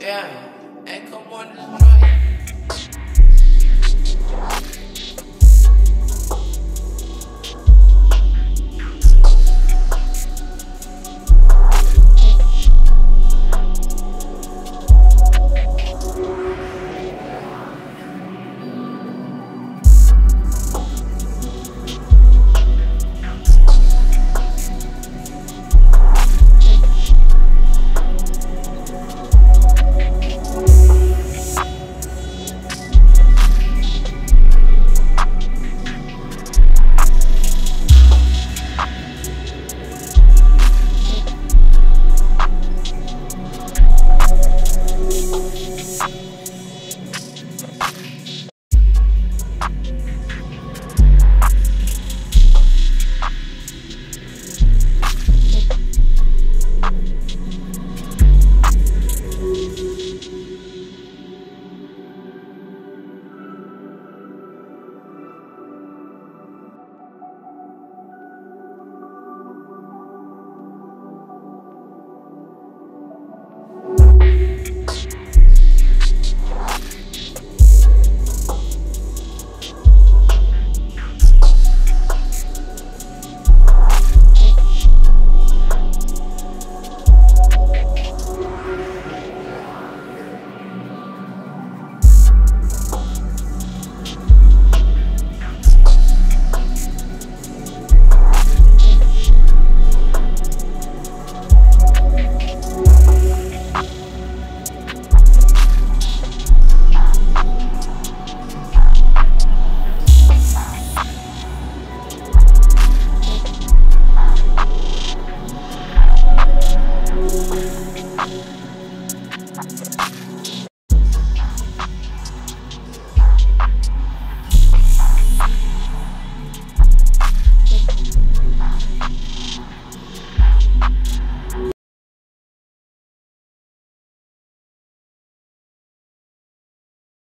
Yeah, and come on.